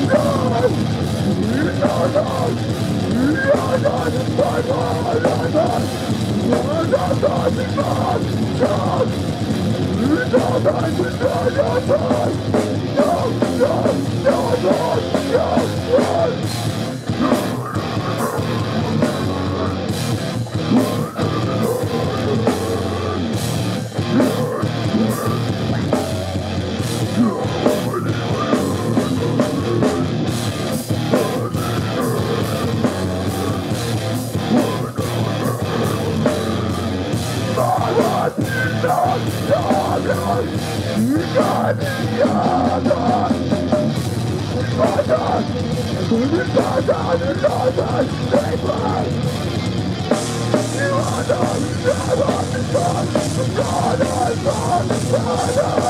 No, no, no, no, no. God, God, God, God, God, God, God,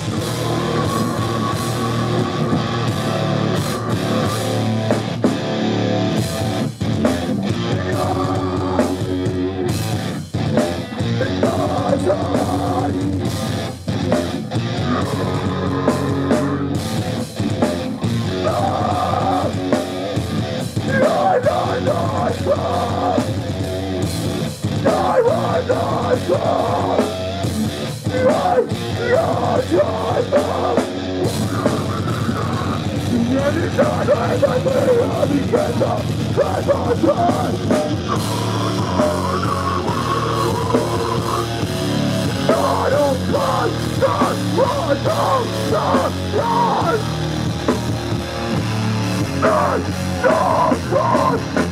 Run! Run! Run!